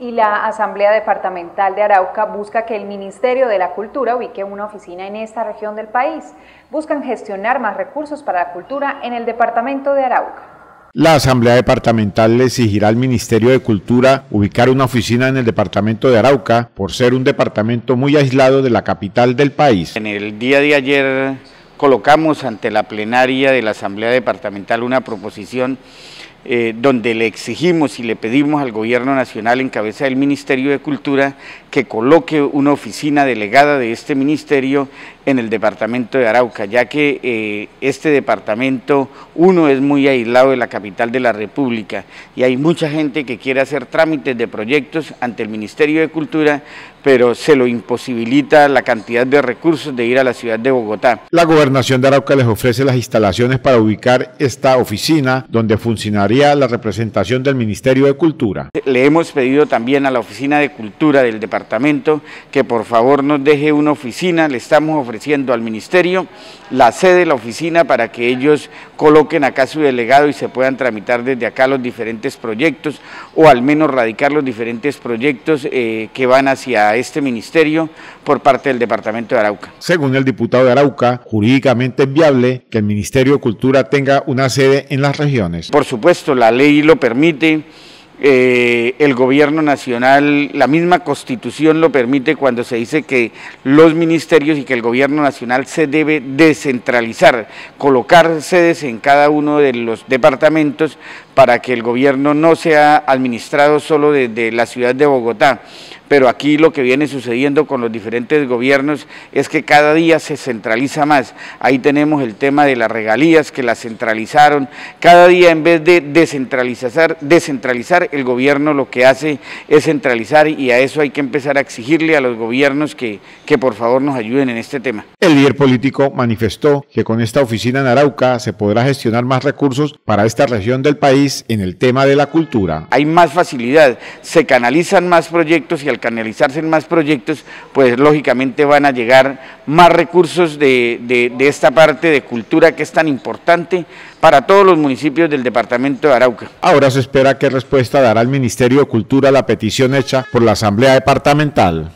Y la Asamblea Departamental de Arauca busca que el Ministerio de la Cultura ubique una oficina en esta región del país. Buscan gestionar más recursos para la cultura en el departamento de Arauca. La Asamblea Departamental le exigirá al Ministerio de Cultura ubicar una oficina en el departamento de Arauca por ser un departamento muy aislado de la capital del país. En el día de ayer colocamos ante la plenaria de la Asamblea Departamental una proposición eh, donde le exigimos y le pedimos al Gobierno Nacional en cabeza del Ministerio de Cultura que coloque una oficina delegada de este ministerio en el departamento de Arauca, ya que eh, este departamento, uno, es muy aislado de la capital de la República y hay mucha gente que quiere hacer trámites de proyectos ante el Ministerio de Cultura, pero se lo imposibilita la cantidad de recursos de ir a la ciudad de Bogotá. La gobernación de Arauca les ofrece las instalaciones para ubicar esta oficina donde la representación del Ministerio de Cultura. Le hemos pedido también a la Oficina de Cultura del departamento que por favor nos deje una oficina, le estamos ofreciendo ofreciendo al Ministerio la sede de la oficina para que ellos coloquen acá su delegado y se puedan tramitar desde acá los diferentes proyectos o al menos radicar los diferentes proyectos eh, que van hacia este ministerio por parte del Departamento de Arauca. Según el diputado de Arauca, jurídicamente es viable que el Ministerio de Cultura tenga una sede en las regiones. Por supuesto, la ley lo permite. Eh, el gobierno nacional, la misma constitución lo permite cuando se dice que los ministerios y que el gobierno nacional se debe descentralizar, colocar sedes en cada uno de los departamentos para que el gobierno no sea administrado solo desde la ciudad de Bogotá. Pero aquí lo que viene sucediendo con los diferentes gobiernos es que cada día se centraliza más. Ahí tenemos el tema de las regalías que las centralizaron. Cada día en vez de descentralizar, el gobierno lo que hace es centralizar y a eso hay que empezar a exigirle a los gobiernos que, que por favor nos ayuden en este tema. El líder político manifestó que con esta oficina en Arauca se podrá gestionar más recursos para esta región del país en el tema de la cultura. Hay más facilidad, se canalizan más proyectos y al canalizarse en más proyectos, pues lógicamente van a llegar más recursos de, de esta parte de cultura que es tan importante para todos los municipios del departamento de Arauca. Ahora se espera qué respuesta dará el Ministerio de Cultura a la petición hecha por la Asamblea Departamental.